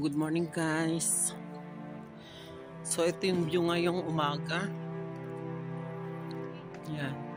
Good morning guys. So, ito yung view ngayong umaga. Yan.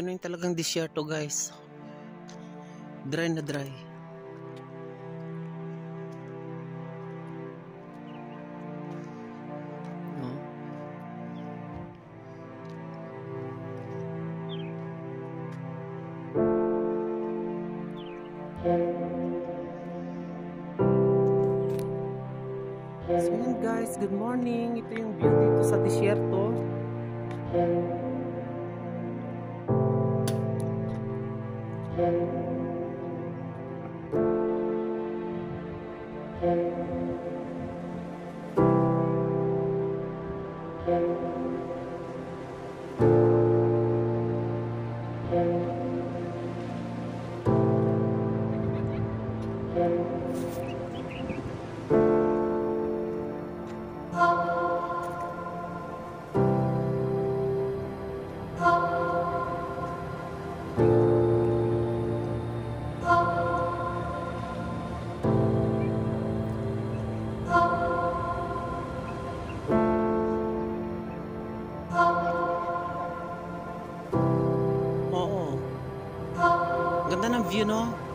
Ito na yung talagang disyerto guys. Dry na dry. No? So yun guys, good morning. Ito yung view dito sa disyerto. thank you. you know?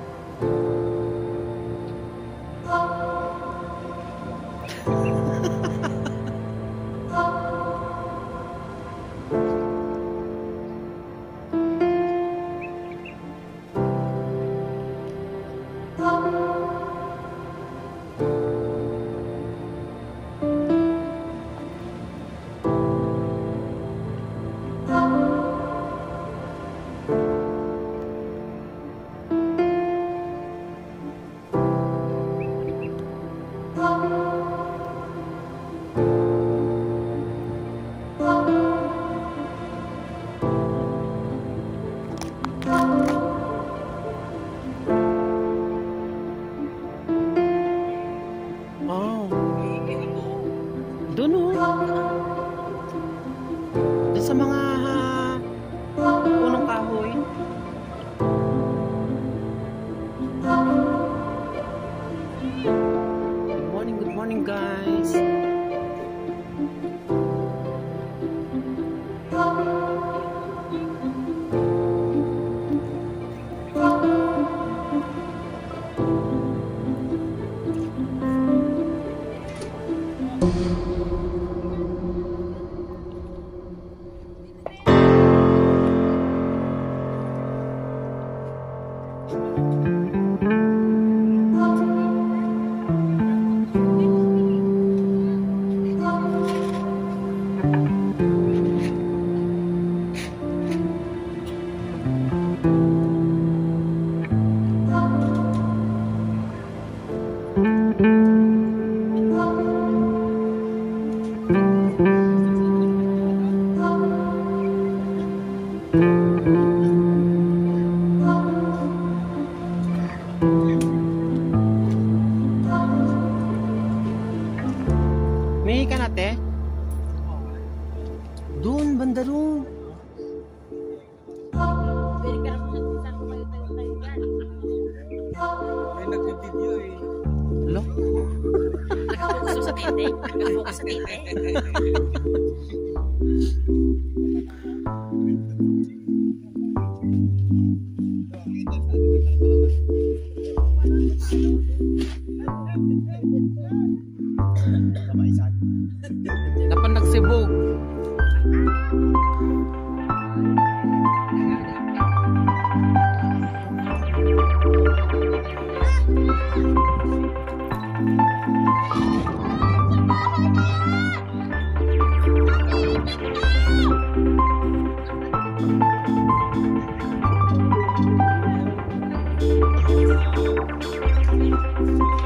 May ka na, te? Doon, banda doon. May nag-video eh. Lo? Nakapokus sa tete. Nakapokus sa tete. Napanag Cebu. Música